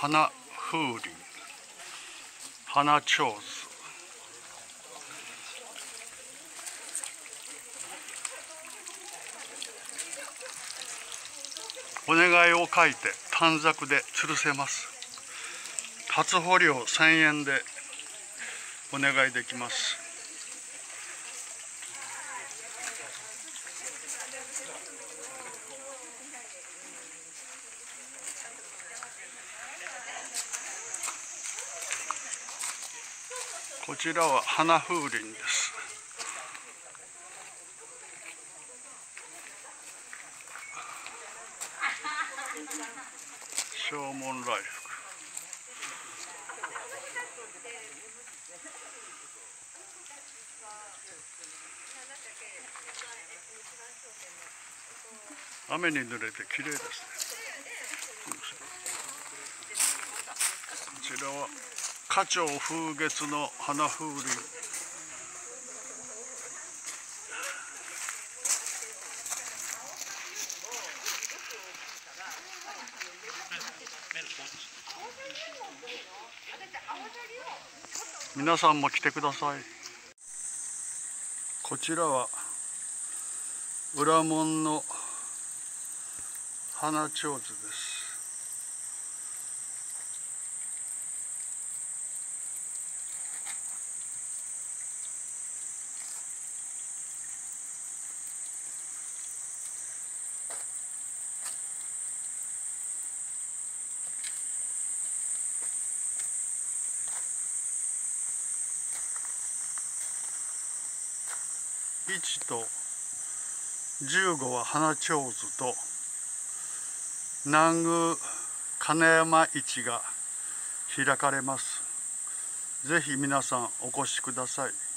花風鈴。花ちょうずお願いを書いて短冊で吊るせます。初穂料1000円でお願いできます。こちらは花風鈴です。正門来福雨に濡れて綺麗ですね。こちらは花鳥風月の花風鈴。皆さんも来てください。こちらは裏門の花ちょうずです。1と15は花長図と南宮金山市が開かれます。ぜひ皆さんお越しください。